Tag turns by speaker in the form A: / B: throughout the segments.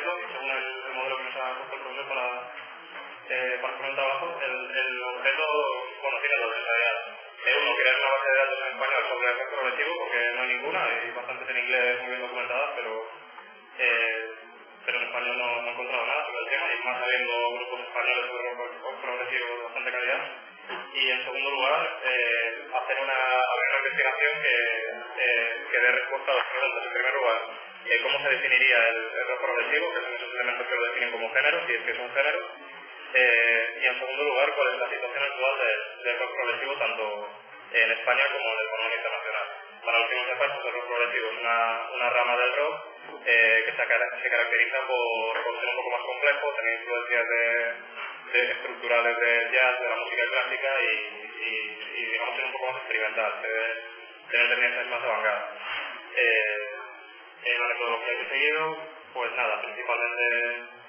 A: el, el según el, el, modelo que nos ha puesto el profesor para, eh, para hacer un trabajo, el, el objeto, bueno, tiene dos. Eh, uno, crear una base de datos en español sobre el rock progresivo, porque no hay ninguna, hay bastantes en inglés muy bien documentadas, pero, eh, pero en español no, he encontrado nada sobre el tema, y más habiendo grupos españoles sobre rock progresivo de bastante calidad. Y en segundo lugar, eh, hacer una, una investigación que, preguntas. En primer lugar, eh, cómo se definiría el, rock progresivo, que son esos elementos que lo definen como género, si es que es un género. Eh, y en segundo lugar, cuál es la situación actual del, rock progresivo, tanto en España como en el panorama internacional. Para los que no el rock progresivo es una, rama del rock eh, que se, caracteriza por, ser un poco más complejo, tener influencias de, estructurales del jazz, de la música clásica y, y, y, digamos ser un poco más experimental, tener tendencias más avanzadas. Seguido, pues nada, principalmente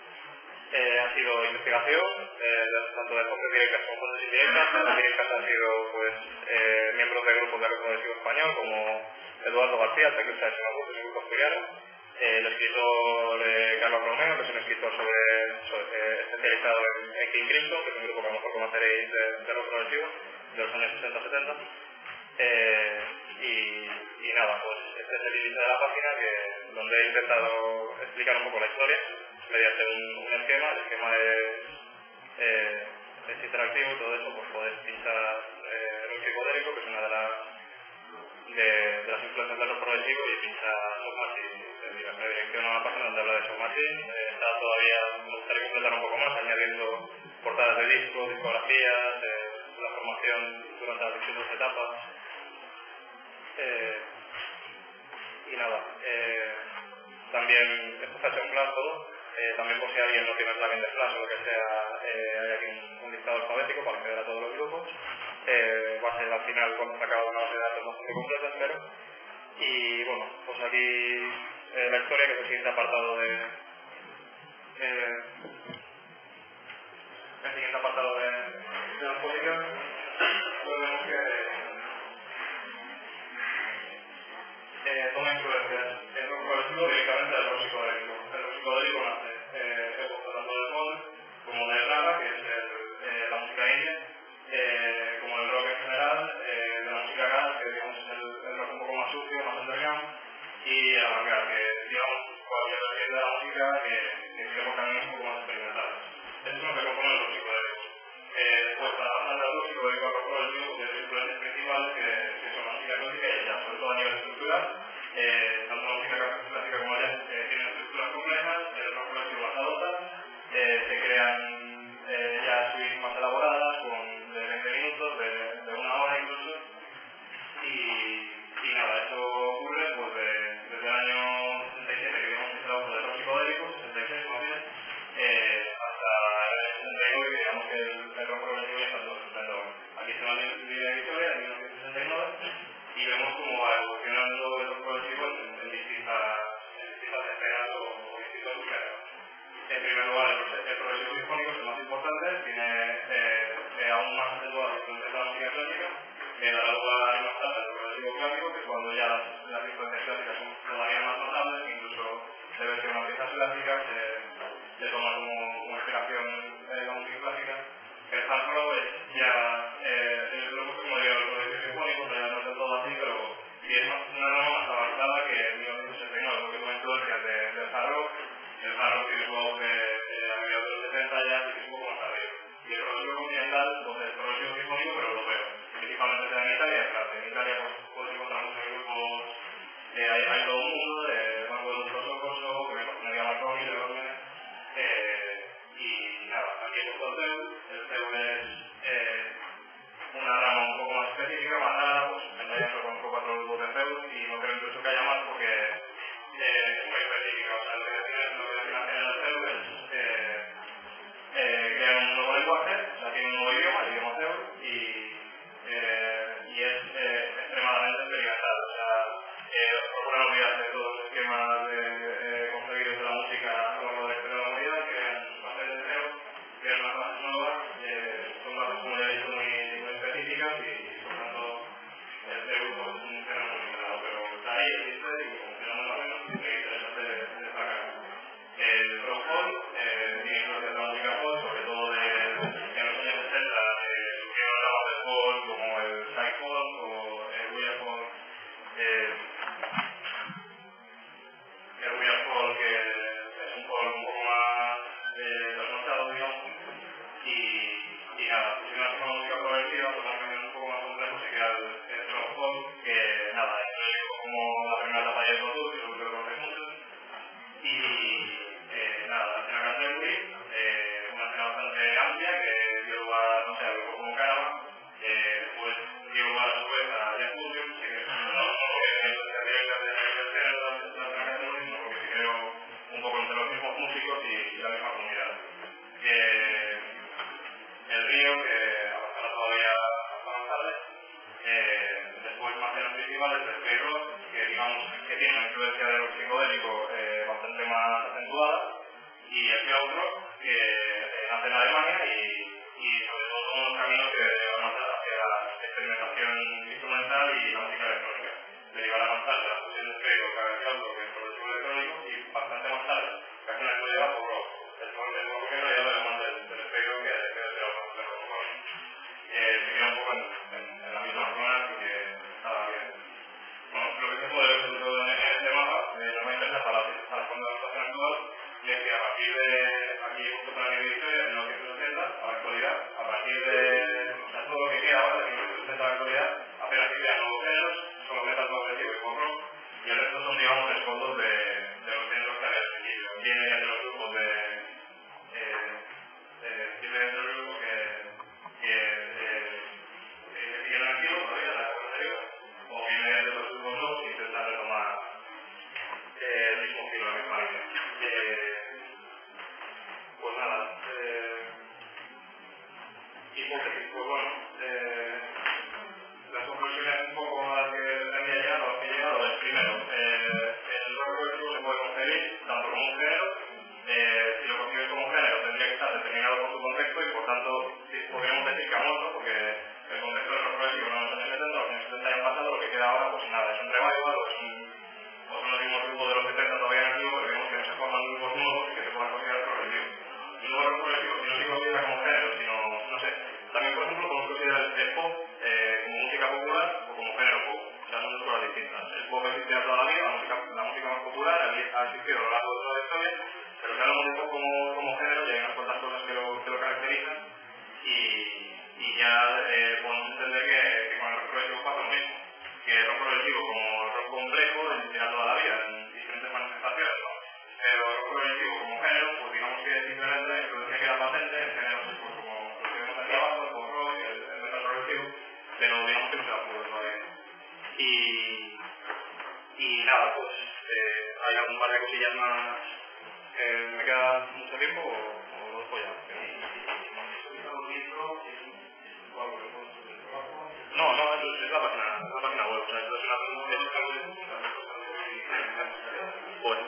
A: eh, ha sido investigación, eh, tanto de fuentes directas como fuentes indirectas. Fuentes directas han sido pues, eh, miembros de grupos de reconocido español como Eduardo García, el secretario de es un grupo asturiano, el escritor Carlos Romeo, que es un escritor sobre, sobre especializado en, en, King Crimson, que es un grupo que a lo mejor conoceréis de, de rock progresivo, de los años 60-70. Y, y, nada, pues este es el índice de la página que, donde he intentado explicar un poco la historia mediante un, un esquema, el esquema es, eh, es interactivo todo eso, pues podéis pinchar eh, el psicodélico, que es una de las de, de las influencias del rock progresivo, y pincha Shock Machine. Me direcciona a una página donde habla de Shock Machine. Eh, está todavía, me gustaría completar un poco más, añadiendo portadas de discos, discografías, eh, la formación durante las distintas etapas. Eh, y nada, eh, también esto está hecho en plan todo. Eh, también por si alguien no tiene plugin de Flash o lo que sea, eh, hay aquí un, un, listado alfabético para acceder a todos los grupos. Eh, va a ser al final cuando se acaba una base de datos bastante completa, espero. Y bueno, pues aquí la historia que es el siguiente apartado de... que digamos es el, el, rock un poco más sucio, más underground, y avant que la música clásica, que dará lugar a clásico, que cuando ya las, influencias clásicas son principales del que digamos que tiene una influencia de lo psicodélico eh, bastante más acentuada, y cloud rock, que eh, nace en Alemania y, y sobre todo unos caminos que van hacia la experimentación instrumental y la música nada, pues eh, hay algún par de cosillas más. Eh, ¿Me queda mucho tiempo o, o lo dejo ya? No, no, eso es la página, la página web. O sea, eso es una, pues,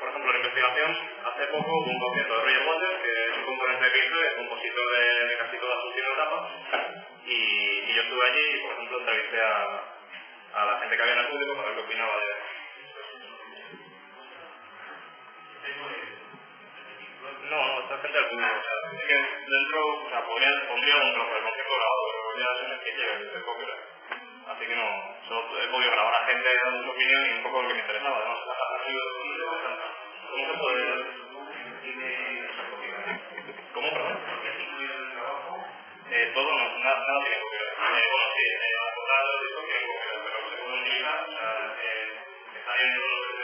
A: por ejemplo, en investigación, hace poco hubo un concierto de Roger Waters, que es un componente de Pixel, es compositor de, de casi todas sus etapas, y, y yo estuve allí y, por ejemplo, entrevisté a, a la gente que había en el público para ver qué opinaba de No. O sea, es que dentro, o sea, podría, pondría un trozo del concierto grabado, pero ya es que lleve el copyright. Así que no, solo he podido grabar a gente dando su opinión y un poco lo que me interesaba. Además, ha sido ¿Cómo se puede? ¿Cómo, perdón? Eh, todo, no, nada, nada tiene copyright. Eh, bueno, sí, eh, tienen copyright, pero se pueden utilizar, o sea, eh, está bien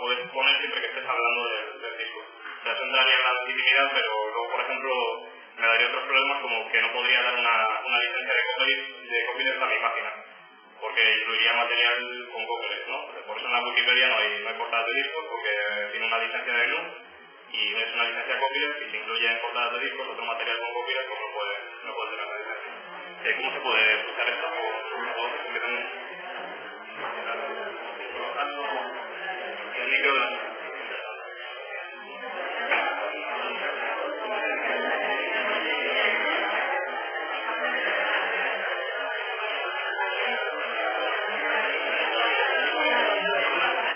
A: puedes poner siempre que estés hablando del, del disco. O sea, eso en la legitimidad, pero luego, por ejemplo, me daría otros problemas como que no podría dar una, una licencia de copyright, de a mi página, porque incluiría material con copyright, ¿no? Por eso en la Wikipedia no hay, no hay portadas de discos, porque tiene una licencia de GNU y es una licencia copyright y se incluye en portadas de discos otro material con copyright, pues no puede, no puede tener la licencia. Eh, ¿Cómo se puede usar esto?